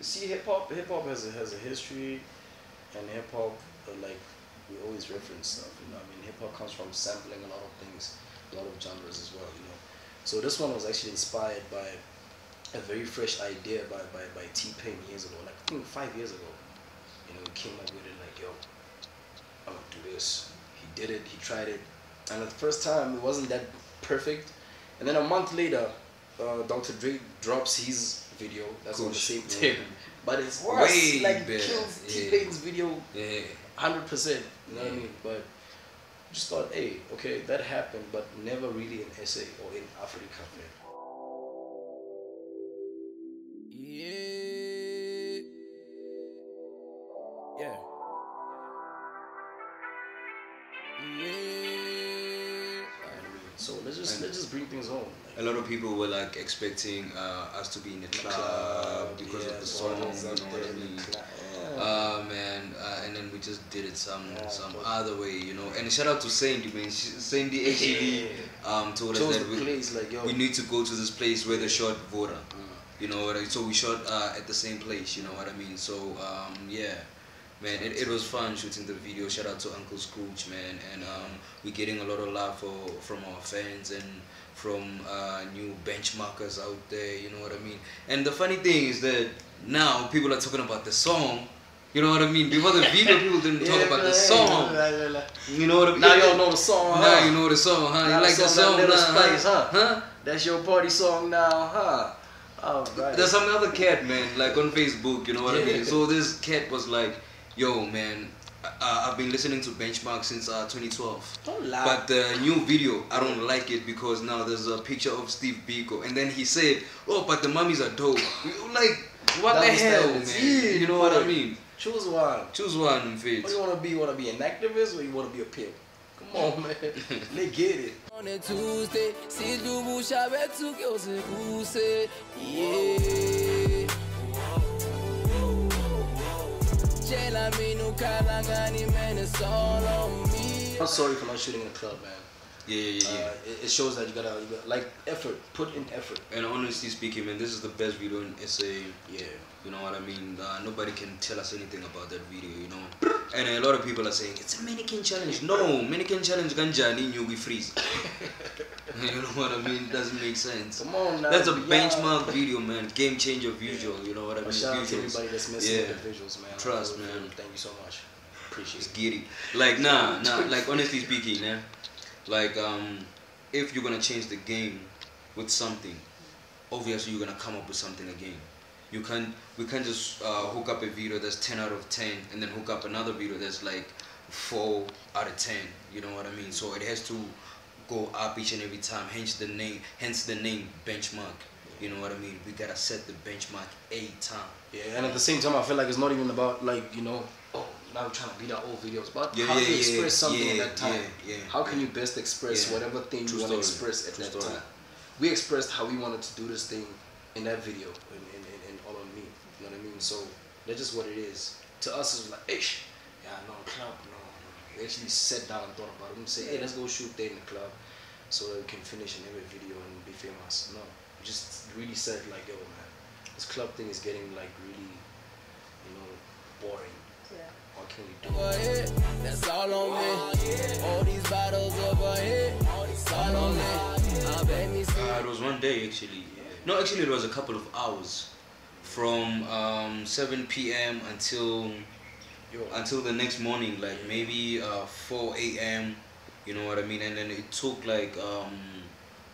see hip hop. Hip hop has a, has a history, and hip hop uh, like we always reference stuff. You know, I mean, hip hop comes from sampling a lot of things, a lot of genres as well. You know, so this one was actually inspired by a very fresh idea by by, by T Pain years ago, like I think five years ago. You know, he came up with it like, yo, I'm gonna do this. He did it. He tried it, and the first time it wasn't that perfect. And then a month later, uh, Dr. Dre drops his video. That's on the Kush, same yeah. tape, but it's worse. Way like better, kills yeah. T Pain's video Yeah. hundred percent. You know what I mean? But just thought, hey, okay, that happened, but never really in SA or in Africa. Man. Yeah. Yeah. Yeah. So let's just let's just bring things home. A lot of people were like expecting uh, us to be in the club because of the song. You know what I mean? Yeah. Uh man, uh, and then we just did it some Yeah, some but- other way, you know. And shout out to Sandy, man. Sandy actually um told us that we, place like we need to go to this place where they shot Vora. Mm. You know what I So we shot uh, at the same place, you know what I mean? So um yeah. Man, it, it was fun shooting the video. Shout out to Uncle Scrooge, man, and um, we're getting a lot of love for, from our fans and from uh, new benchmarkers out there. You know what I mean? And the funny thing is that now people are talking about the song. You know what I mean? Before the video, people didn't talk Yeah, about the song. la, la, la. You know what I mean? Now y'all know the song, huh? Now you know the song, huh? Now you like the song, that now, huh? Huh? That's your party song now, huh? Oh, right. There's some other cat, man, like on Facebook, you know what I mean? So this cat was like, yo, man, uh, I've been listening to Benchmark since uh, 2012. Don't lie. But the new video, I don't like it because now there's a picture of Steve Biko. And then he said, oh, but the mummies are dope. Like, what the hell, man? Yeah, You know what I mean? Choose one. Choose one, What do you want to be? You want to be an activist or you want to be a pimp? Come on, man. Let's get it. On a Tuesday, si dubusha betu que eu se kuse. Yeah. I'm sorry for not shooting in the club, man. Yeah, yeah, yeah. Uh, it, it shows that you gotta, you gotta, like, effort. Put in effort. and honestly speaking, man, this is the best video in SA. Yeah. You know what I mean? Uh, nobody can tell us anything about that video, you know. And a lot of people are saying it's a mannequin challenge. No, mannequin challenge ganjani nyugi freeze. you know what I mean? Doesn't make sense. Come on now. That's a yeah. benchmark video, man. Game changer visual. You know what I mean? Shout out to everybody that's messing Yeah. with the visuals, man. Trust, really, man. Thank you so much. Appreciate It's it. giddy. Like nah, nah. Like honestly speaking, yeah. Like um, if you're gonna change the game with something, obviously you're gonna come up with something again. You can't. We can't just uh, hook up a video that's 10 out of 10 and then hook up another video that's like 4 out of 10. You know what I mean? So it has to go up each and every time. Hence the name. Hence the name benchmark. You know what I mean? We gotta set the benchmark a time. Yeah, and at the same time, I feel like it's not even about like you know, oh, now we're trying to beat our old videos, but Yeah, how yeah, do you yeah, express something yeah, at that time? how can you best express whatever thing True you want to express at True that story. time? We expressed how we wanted to do this thing in that video, and, in, in, in All on Me. You know what I mean? So that's just what it is. To us, it's like, ish, yeah, no no, no. We actually sat down and thought about it and say, hey, let's go shoot there in the club, so that we can finish in every video and be famous. No, we just really said like, yo, man, this club thing is getting like really, you know, boring. Yeah. What can we do? Overhead, that's all on me. All these bottles overhead, it's all on me. I bet me see. Uh, it was one day actually. No, actually it was a couple of hours, from um, 7 p.m. until Yo, until the next morning, like maybe uh, 4 a.m. You know what I mean? And then it took like um,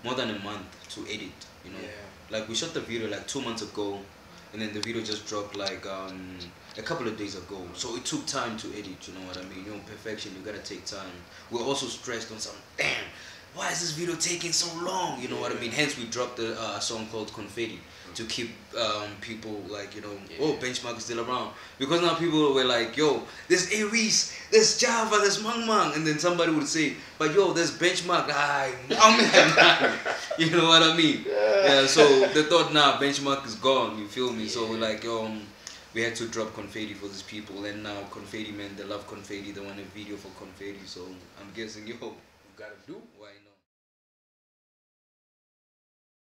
more than a month to edit. You know, Yeah. like we shot the video like two months ago, and then the video just dropped like um, a couple of days ago. So it took time to edit. You know what I mean? You know, perfection. You gotta take time. We're also stressed on some. Damn, why is this video taking so long? You know what I mean? Hence, we dropped the uh, song called Confetti to keep um, people like you know, oh, benchmark is still around because now people were like, yo, there's Aries, there's Java, there's Mang Mang, and then somebody would say, but yo, there's benchmark. Man, you know what I mean? Yeah. So they thought, nah, benchmark is gone. You feel me? So we're like, um. We had to drop confetti for these people, and now confetti, man, they love confetti. They want a video for confetti, so I'm guessing, yo, you gotta do. why not?